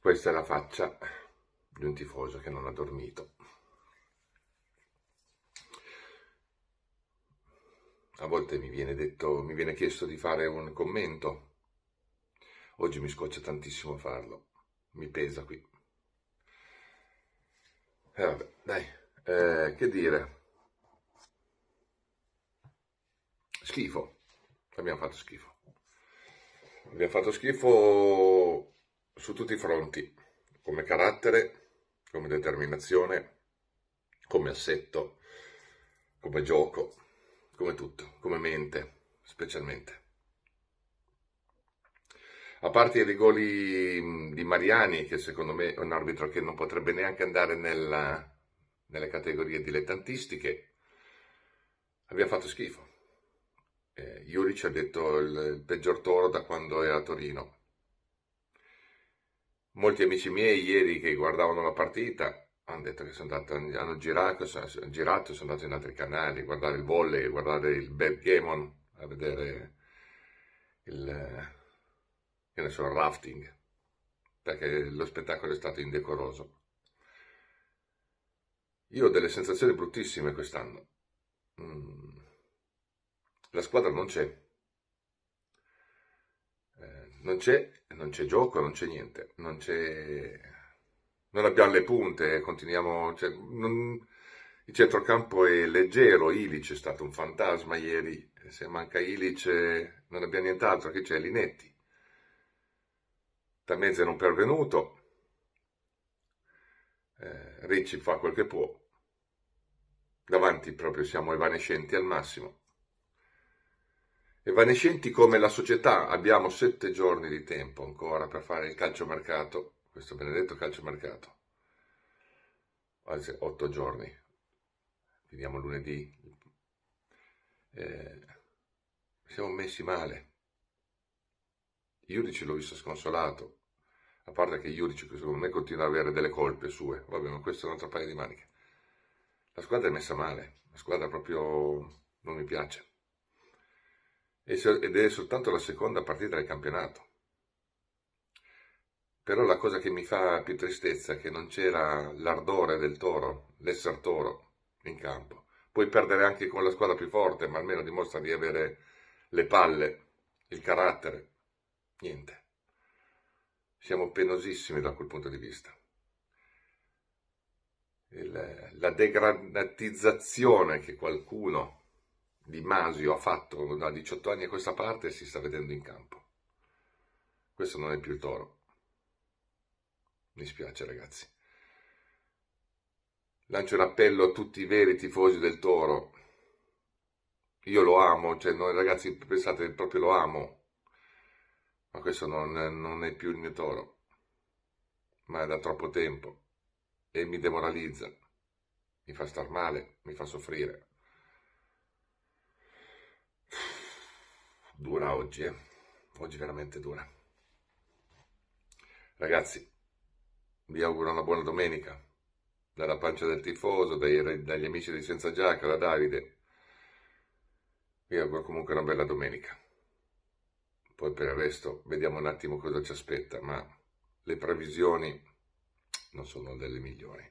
Questa è la faccia di un tifoso che non ha dormito. A volte mi viene detto, mi viene chiesto di fare un commento. Oggi mi scoccia tantissimo farlo. Mi pesa qui. E eh vabbè, dai, eh, che dire? Schifo. Abbiamo fatto schifo. Abbiamo fatto schifo su tutti i fronti, come carattere, come determinazione, come assetto, come gioco, come tutto, come mente, specialmente. A parte i rigori di Mariani, che secondo me è un arbitro che non potrebbe neanche andare nella, nelle categorie dilettantistiche, abbiamo fatto schifo. Eh, Juric ha detto il, peggior toro da quando è a Torino molti amici miei ieri che guardavano la partita hanno detto che sono andato, hanno girato, sono, girato, sono andato in altri canali, a guardare il volley, guardare il Bergamon, a vedere il, che ne so, il rafting, perché lo spettacolo è stato indecoroso. Io ho delle sensazioni bruttissime quest'anno. Mm. La squadra non c'è non c'è, non c'è gioco, non c'è niente, non c'è... Non abbiamo le punte, continuiamo... Cioè, non... Il centrocampo è leggero, Ilic è stato un fantasma ieri, se manca Ilic non abbiamo nient'altro, che c'è? Linetti. Tamezze non pervenuto, eh, Ricci fa quel che può, davanti proprio siamo evanescenti al massimo. Evanescenti come la società, abbiamo sette giorni di tempo ancora per fare il calciomercato, questo benedetto calciomercato, anzi otto giorni, finiamo lunedì, eh, siamo messi male. Iudici l'ho visto sconsolato, a parte che Iudici secondo me continua ad avere delle colpe sue, vabbè ma questo è un altro paio di maniche. La squadra è messa male, la squadra proprio non mi piace ed è soltanto la seconda partita del campionato. Però la cosa che mi fa più tristezza è che non c'era l'ardore del toro, l'essere toro in campo. Puoi perdere anche con la squadra più forte, ma almeno dimostra di avere le palle, il carattere. Niente. Siamo penosissimi da quel punto di vista. Il, la degradatizzazione che qualcuno di Masio ha fatto da 18 anni a questa parte si sta vedendo in campo. Questo non è più il toro. Mi spiace ragazzi. Lancio un appello a tutti i veri tifosi del toro. Io lo amo, cioè noi ragazzi pensate proprio lo amo, ma questo non, non è più il mio toro, ma è da troppo tempo e mi demoralizza, mi fa star male, mi fa soffrire. Dura oggi, eh? Oggi veramente dura. Ragazzi, vi auguro una buona domenica. Dalla pancia del tifoso, dai, dagli amici di Senza Giacca, da Davide. Vi auguro comunque una bella domenica. Poi per il resto vediamo un attimo cosa ci aspetta, ma le previsioni non sono delle migliori.